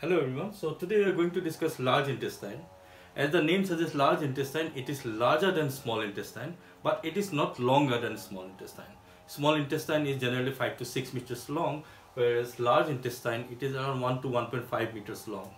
Hello everyone. So today we are going to discuss large intestine. As the name suggests large intestine, it is larger than small intestine, but it is not longer than small intestine. Small intestine is generally 5 to 6 meters long, whereas large intestine it is around 1 to 1.5 meters long.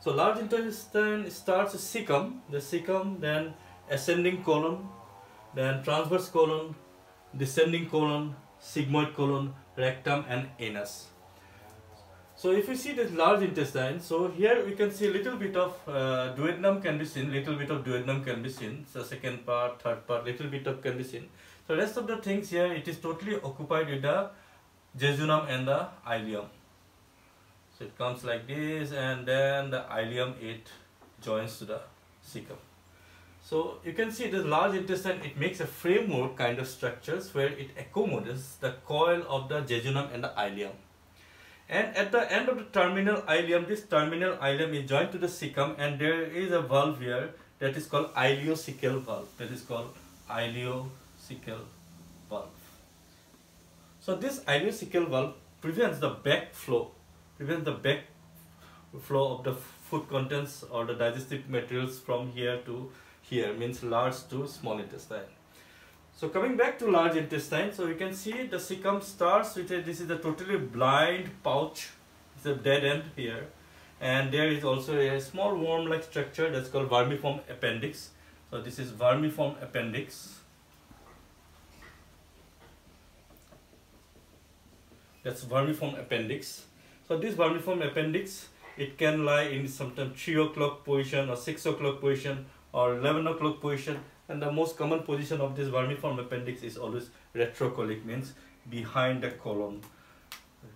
So large intestine starts cecum, the cecum, then ascending colon, then transverse colon, descending colon, sigmoid colon, rectum and anus. So if you see this large intestine, so here we can see a little bit of uh, duodenum can be seen, little bit of duodenum can be seen, so second part, third part, little bit of can be seen. So rest of the things here, it is totally occupied with the jejunum and the ileum. So it comes like this and then the ileum it joins to the cecum. So you can see the large intestine, it makes a framework kind of structures where it accommodates the coil of the jejunum and the ileum. And at the end of the terminal ileum, this terminal ileum is joined to the cecum and there is a valve here that is called ileocecal valve. That is called ileocecal valve. So this ileocecal valve prevents the back flow, prevents the back flow of the food contents or the digestive materials from here to here, means large to small intestine. So coming back to large intestine, so you can see the cecum starts with a, this is a totally blind pouch, it's a dead end here. And there is also a small worm-like structure that's called vermiform appendix. So this is vermiform appendix. That's vermiform appendix. So this vermiform appendix, it can lie in sometimes 3 o'clock position or 6 o'clock position or 11 o'clock position and the most common position of this vermiform appendix is always retrocolic means behind the colon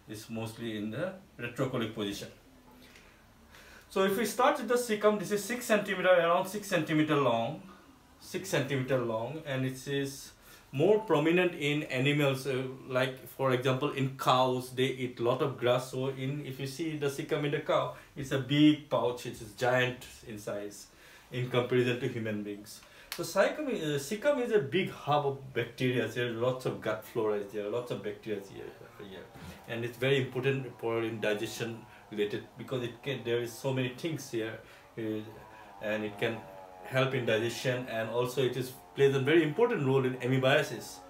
is mostly in the retrocolic position. So if we start with the cecum this is 6 centimeter around 6 centimeter long 6 centimeter long and it is more prominent in animals uh, like for example in cows they eat lot of grass. So in if you see the cecum in the cow it's a big pouch it is giant in size in comparison to human beings so is, uh, is a big hub of bacteria. There are lots of gut flora. There are lots of bacteria here, here, and it's very important for in digestion related because it can. There is so many things here, uh, and it can help in digestion, and also it is plays a very important role in amoebiasis.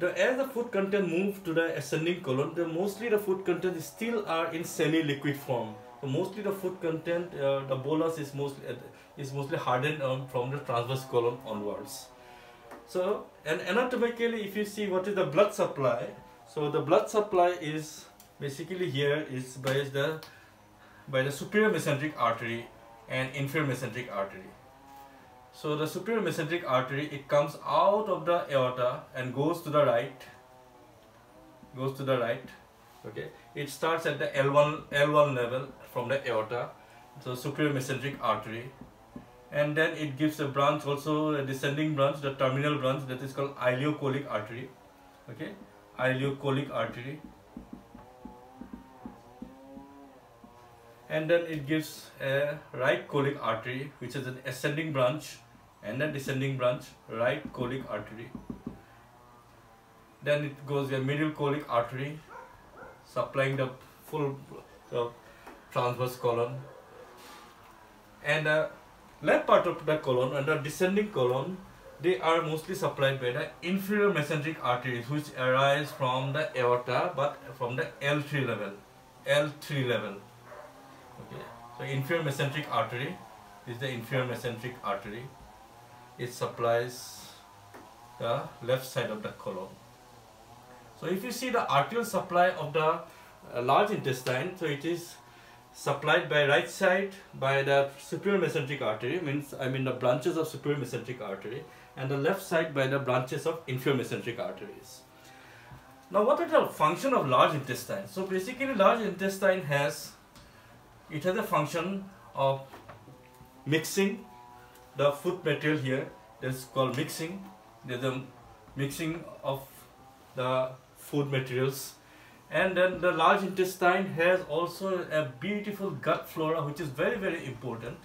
The, as the food content move to the ascending colon, the mostly the food content still are in semi-liquid form. So mostly the food content, uh, the bolus is mostly uh, is mostly hardened um, from the transverse colon onwards. So and anatomically, if you see what is the blood supply, so the blood supply is basically here is by the by the superior mesenteric artery and inferior mesenteric artery. So the superior mesenteric artery it comes out of the aorta and goes to the right, goes to the right okay it starts at the L1 L1 level from the aorta so superior mesenteric artery. And then it gives a branch also a descending branch the terminal branch that is called ileocolic artery. Okay? Ileocolic artery. And then it gives a right colic artery which is an ascending branch and a descending branch right colic artery. Then it goes a middle colic artery supplying the full uh, transverse colon. And the left part of the colon and the descending colon they are mostly supplied by the inferior mesenteric arteries which arise from the aorta but from the L3 level. L3 level. Okay. So inferior mesenteric artery is the inferior mesenteric artery. It supplies the left side of the colon. So if you see the arterial supply of the uh, large intestine, so it is supplied by right side by the superior mesenteric artery, means I mean the branches of superior mesenteric artery, and the left side by the branches of inferior mesenteric arteries. Now what is the function of large intestine? So basically large intestine has, it has a function of mixing the food material here, that's called mixing, there's a mixing of the food materials and then the large intestine has also a beautiful gut flora which is very very important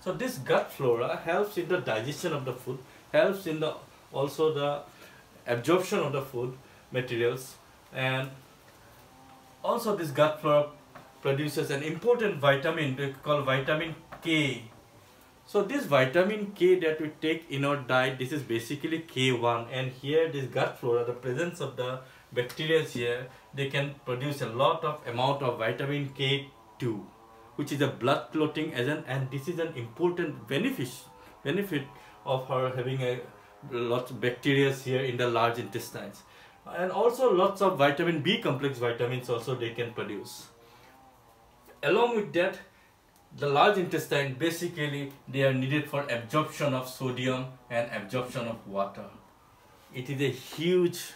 so this gut flora helps in the digestion of the food helps in the also the absorption of the food materials and also this gut flora produces an important vitamin called vitamin K. So this vitamin K that we take in our diet, this is basically K1 and here this gut flora, the presence of the bacteria here, they can produce a lot of amount of vitamin K2 which is a blood clotting agent and this is an important benefit benefit of her having a lot of bacteria here in the large intestines. And also lots of vitamin B complex vitamins also they can produce. Along with that the large intestine basically they are needed for absorption of sodium and absorption of water. It is a huge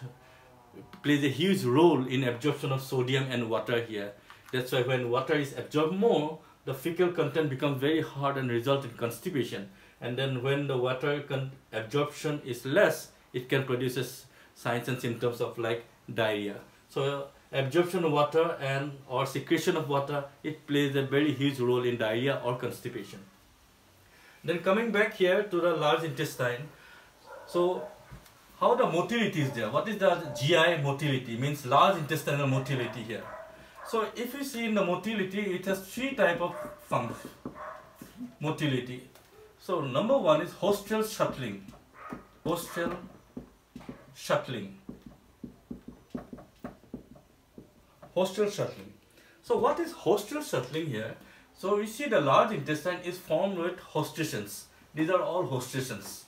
plays a huge role in absorption of sodium and water here. That's why when water is absorbed more the fecal content becomes very hard and result in constipation. And then when the water absorption is less it can produce signs and symptoms of like diarrhea. So absorption of water and or secretion of water it plays a very huge role in diarrhea or constipation. Then coming back here to the large intestine. So how the motility is there? What is the gi motility? Means large intestinal motility here. So if you see in the motility it has three type of function motility. So number one is haustral shuttling. Haustral shuttling haustral shuttling. So what is haustral shuttling here? So we see the large intestine is formed with haustrations. These are all haustrations.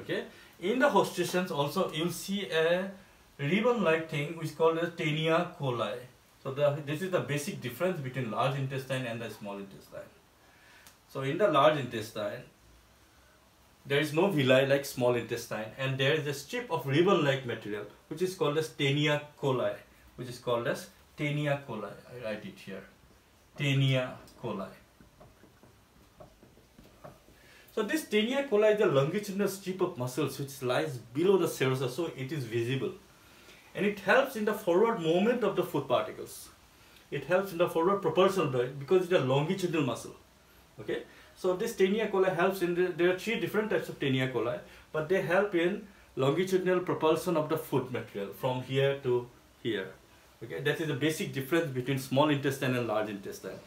Okay. In the haustrations also you'll see a ribbon-like thing which is called as Taenia coli. So the, this is the basic difference between large intestine and the small intestine. So in the large intestine, there is no villi like small intestine and there is a strip of ribbon-like material which is called as Taenia coli, which is called as Taenia coli. I write it here. Taenia coli. So this tenia coli is the longitudinal strip of muscles which lies below the serosa, so it is visible. And it helps in the forward movement of the food particles. It helps in the forward propulsion because it's a longitudinal muscle. Okay. So this tenia coli helps in the, there are three different types of tenia coli, but they help in longitudinal propulsion of the food material from here to here. Okay, that is the basic difference between small intestine and large intestine.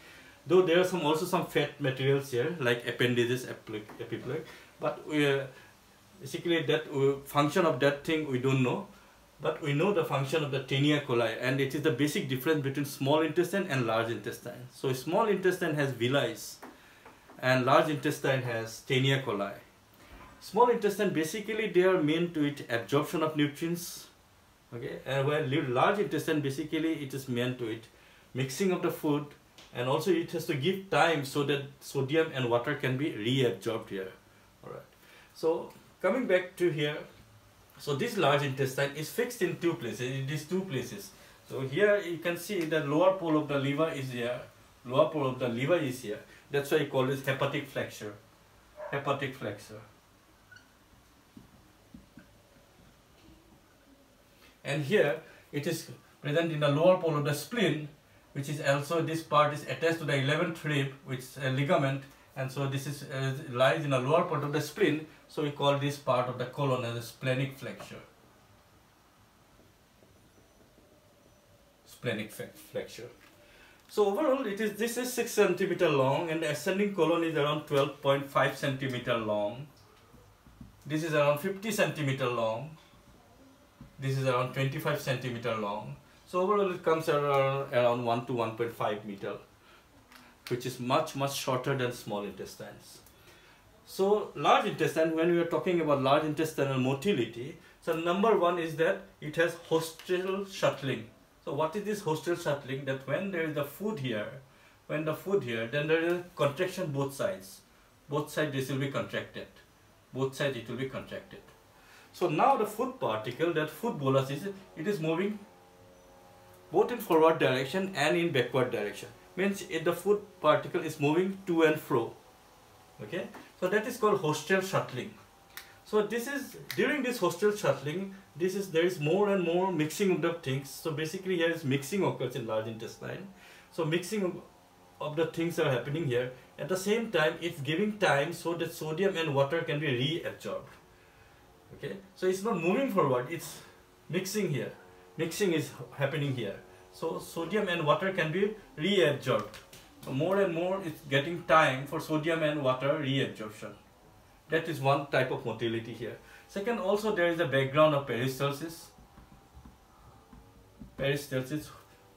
Though there are some also some fat materials here like appendages, epiploicae, but we, uh, basically that uh, function of that thing we don't know. But we know the function of the Taenia coli and it is the basic difference between small intestine and large intestine. So small intestine has villi and large intestine has Taenia coli. Small intestine basically they are meant to it absorption of nutrients, okay? And while large intestine basically it is meant to it mixing of the food and also it has to give time so that sodium and water can be reabsorbed here. All right so coming back to here so this large intestine is fixed in two places in these two places. So here you can see the lower pole of the liver is here lower pole of the liver is here. That's why you call this hepatic flexure. Hepatic flexure and here it is present in the lower pole of the spleen which is also this part is attached to the 11th rib which is a ligament. And so this is uh, lies in the lower part of the spleen. So we call this part of the colon as a splenic flexure. Splenic flexure. So overall it is this is 6 centimeter long and the ascending colon is around 12.5 centimeter long. This is around 50 centimeter long this is around 25 centimeter long. So overall it comes around, around 1 to 1.5 meter, which is much, much shorter than small intestines. So large intestine, when we are talking about large intestinal motility, so number one is that it has haustral shuttling. So what is this haustral shuttling? That when there is the food here, when the food here, then there is contraction both sides. Both sides this will be contracted. Both sides it will be contracted. So now the food particle, that food bolus is, it is moving both in forward direction and in backward direction. Means if the food particle is moving to and fro. Okay. So that is called haustral shuttling. So this is, during this haustral shuttling, this is, there is more and more mixing of the things. So basically here is mixing occurs in large intestine. So mixing of, of the things are happening here. At the same time, it's giving time so that sodium and water can be reabsorbed okay? So it's not moving forward it's mixing here. Mixing is happening here. So sodium and water can be reabsorbed. So more and more it's getting time for sodium and water reabsorption. That is one type of motility here. Second also there is a background of peristalsis. Peristalsis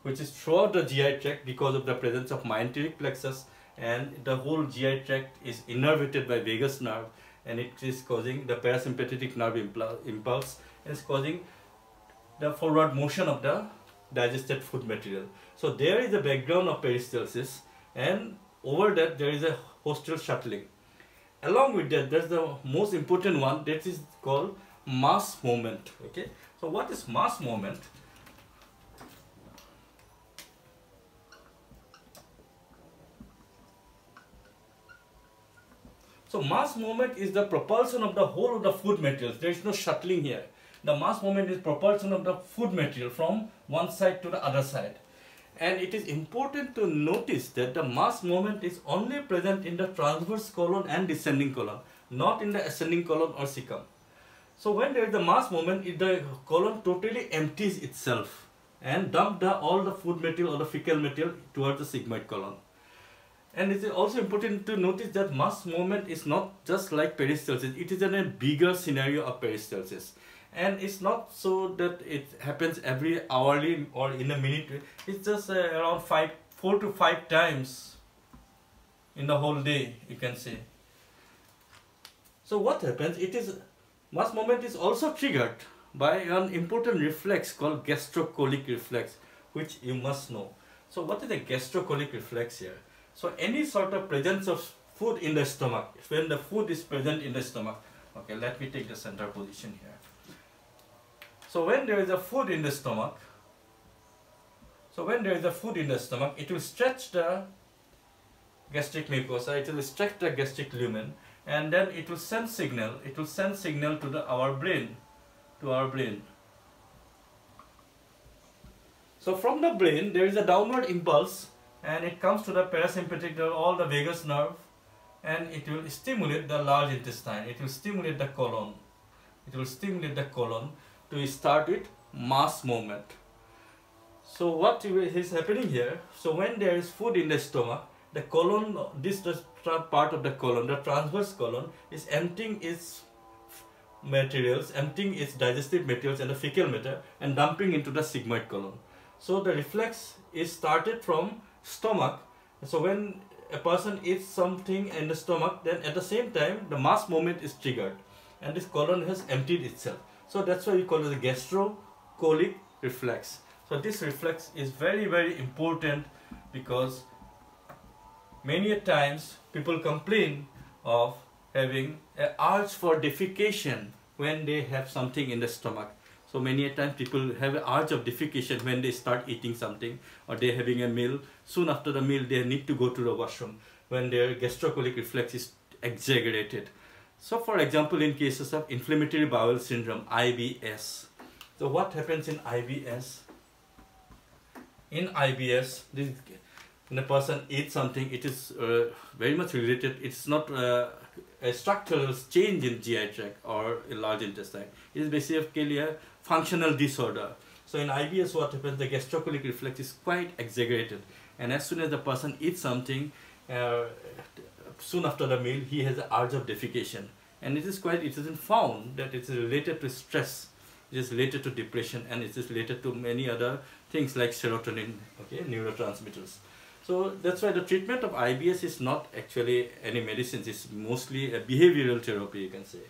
which is throughout the GI tract because of the presence of myenteric plexus and the whole GI tract is innervated by vagus nerve and it is causing the parasympathetic nerve impulse and is causing the forward motion of the digested food material. So there is a background of peristalsis and over that there is a haustral shuttling. Along with that, there's the most important one that is called mass moment. Okay. So what is mass movement? So mass movement is the propulsion of the whole of the food materials. There is no shuttling here. The mass movement is propulsion of the food material from one side to the other side. And it is important to notice that the mass movement is only present in the transverse colon and descending colon, not in the ascending colon or cecum. So when there is the mass movement, the colon totally empties itself and dump the, all the food material or the fecal material towards the sigmoid colon. And it is also important to notice that mass movement is not just like peristalsis, it is in a bigger scenario of peristalsis. And it's not so that it happens every hourly or in a minute, it's just uh, around five, four to five times in the whole day, you can say. So what happens, it is, mass movement is also triggered by an important reflex called gastrocolic reflex, which you must know. So what is the gastrocolic reflex here? So any sort of presence of food in the stomach, when the food is present in the stomach, okay, let me take the center position here. So when there is a food in the stomach, so when there is a food in the stomach, it will stretch the gastric mucosa, it will stretch the gastric lumen, and then it will send signal, it will send signal to the, our brain, to our brain. So from the brain, there is a downward impulse and it comes to the parasympathetic nerve, all the vagus nerve and it will stimulate the large intestine. It will stimulate the colon. It will stimulate the colon to start with mass movement. So what is happening here? So when there is food in the stomach, the colon, this part of the colon, the transverse colon is emptying its materials, emptying its digestive materials and the fecal matter and dumping into the sigmoid colon. So the reflex is started from stomach. So when a person eats something in the stomach, then at the same time, the mass movement is triggered and this colon has emptied itself. So that's why we call it the gastrocolic reflex. So this reflex is very, very important because many a times people complain of having an urge for defecation when they have something in the stomach. So many a time people have an urge of defecation when they start eating something or they're having a meal. Soon after the meal, they need to go to the washroom when their gastrocolic reflex is exaggerated. So for example, in cases of inflammatory bowel syndrome, IBS. So what happens in IBS? In IBS, this, when a person eats something, it is uh, very much related. It's not uh, a structural change in GI tract or large intestine. It is basically a functional disorder. So in IBS, what happens, the gastrocolic reflex is quite exaggerated. And as soon as the person eats something, uh, soon after the meal, he has an urge of defecation. And it is quite, it isn't found that it is related to stress, it is related to depression, and it is related to many other things like serotonin, okay, neurotransmitters. So that's why the treatment of IBS is not actually any medicines, it's mostly a behavioral therapy, you can say.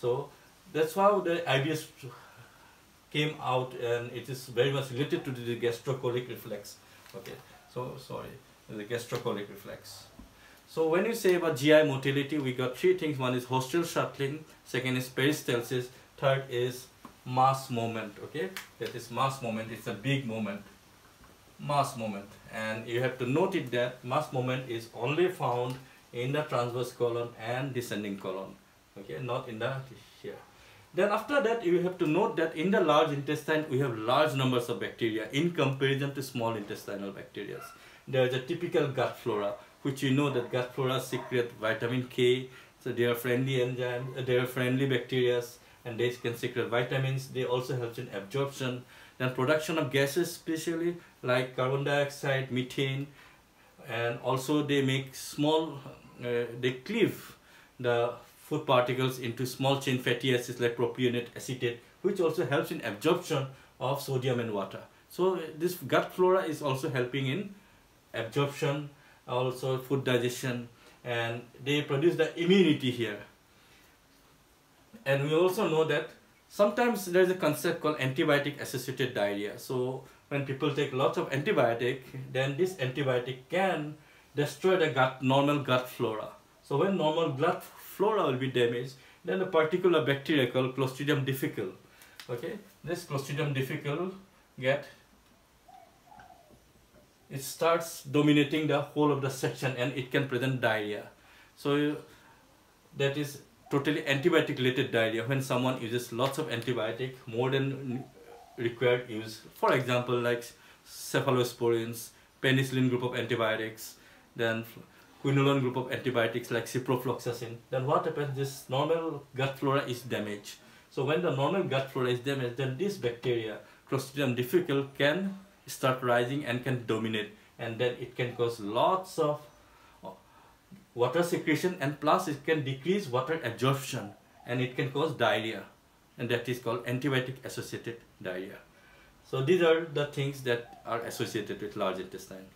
So that's how the IBS came out and it is very much related to the gastrocolic reflex. Okay, so sorry, the gastrocolic reflex. So when you say about GI motility, we got three things. One is haustral shuttling, second is peristalsis, third is mass moment, Okay, that is mass moment, It's a big moment, mass moment. and you have to note it that mass moment is only found in the transverse colon and descending colon. Okay, not in the. Then after that, you have to note that in the large intestine, we have large numbers of bacteria in comparison to small intestinal bacteria. There is a typical gut flora, which you know that gut flora secrete vitamin K, so they are friendly enzymes, uh, they are friendly bacteria, and they can secrete vitamins. They also help in absorption. then production of gases especially like carbon dioxide methane and also they make small uh, they cleave the food particles into small chain fatty acids like propionate acetate which also helps in absorption of sodium and water. So this gut flora is also helping in absorption also food digestion and they produce the immunity here. And we also know that sometimes there is a concept called antibiotic associated diarrhea. So when people take lots of antibiotic then this antibiotic can destroy the gut normal gut flora so when normal gut flora will be damaged then a particular bacteria called clostridium difficile okay? This clostridium difficile get it starts dominating the whole of the section and it can present diarrhea. So that is totally antibiotic related diarrhea. When someone uses lots of antibiotic more than required use. For example like cephalosporins penicillin group of antibiotics then quinolone group of antibiotics like ciprofloxacin. Then what happens? This normal gut flora is damaged. So when the normal gut flora is damaged then this bacteria clostridium difficile can start rising and can dominate. And then it can cause lots of water secretion and plus it can decrease water absorption and it can cause diarrhea. And that is called antibiotic associated diarrhea. So these are the things that are associated with large intestine.